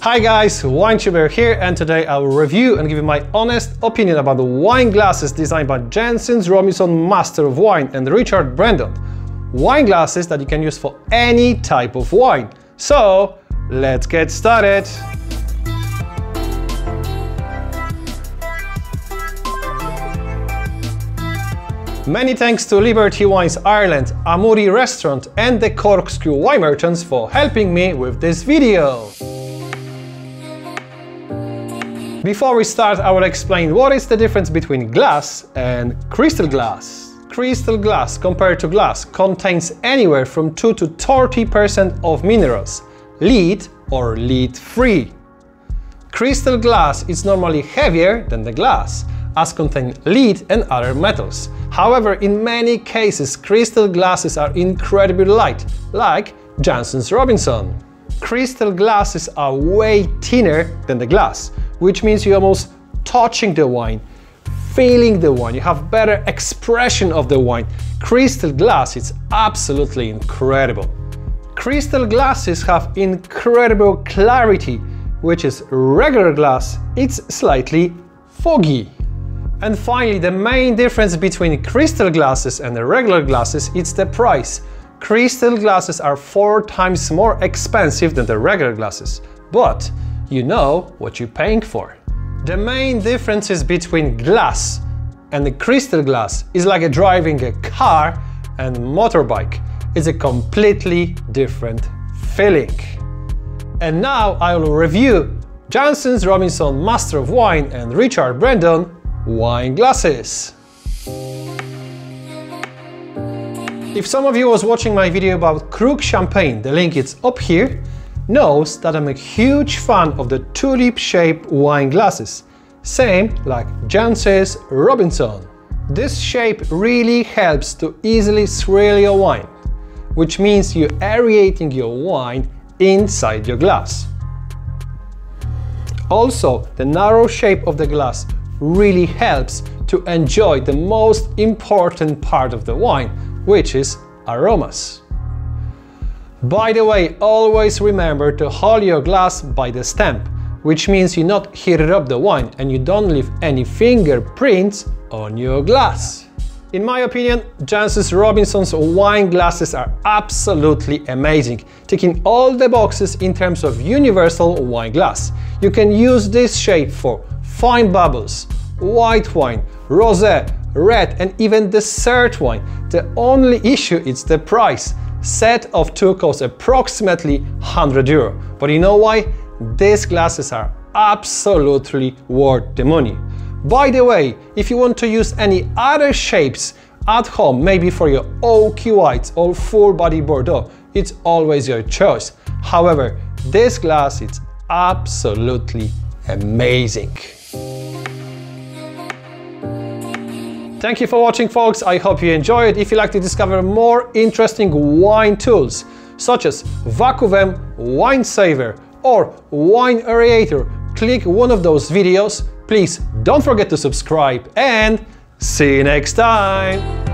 Hi guys, WineTuber here and today I will review and give you my honest opinion about the wine glasses designed by Jancis Robinson Master of Wine and Richard Brandon. Wine glasses that you can use for any type of wine. So, let's get started! Many thanks to Liberty Wines Ireland, Amuri Restaurant and the Corkscrew Wine Merchants for helping me with this video. Before we start, I will explain what is the difference between glass and crystal glass. Crystal glass, compared to glass, contains anywhere from 2 to 30% of minerals, lead or lead-free. Crystal glass is normally heavier than the glass, as contain lead and other metals. However, in many cases, crystal glasses are incredibly light, like Jancis Robinson. Crystal glasses are way thinner than the glass, which means you're almost touching the wine, feeling the wine, you have better expression of the wine. Crystal glass is absolutely incredible. Crystal glasses have incredible clarity, which is regular glass, it's slightly foggy. And finally, the main difference between crystal glasses and the regular glasses is the price. Crystal glasses are four times more expensive than the regular glasses, but you know what you're paying for. The main differences between glass and the crystal glass is like driving a car and motorbike. It's a completely different feeling. And now I will review Jancis Robinson Master of Wine and Richard Brandon wine glasses. If some of you was watching my video about Krug Champagne, the link is up here, knows that I'm a huge fan of the tulip-shaped wine glasses, same like Jancis Robinson. This shape really helps to easily swirl your wine, which means you're aerating your wine inside your glass. Also, the narrow shape of the glass really helps to enjoy the most important part of the wine, which is aromas. By the way, always remember to hold your glass by the stem, which means you not heat up the wine and you don't leave any fingerprints on your glass. In my opinion, Jancis Robinson's wine glasses are absolutely amazing, ticking all the boxes in terms of universal wine glass. You can use this shape for fine bubbles, white wine, rosé, red and even dessert wine. The only issue is the price set of two costs approximately 100 euro. But you know why? These glasses are absolutely worth the money. By the way, if you want to use any other shapes at home, maybe for your oaky whites or full body Bordeaux, it's always your choice. However, this glass is absolutely amazing. Thank you for watching folks, I hope you enjoyed. If you'd like to discover more interesting wine tools, such as Vacu Vin Wine Saver or Wine Aerator, click one of those videos. Please don't forget to subscribe and see you next time!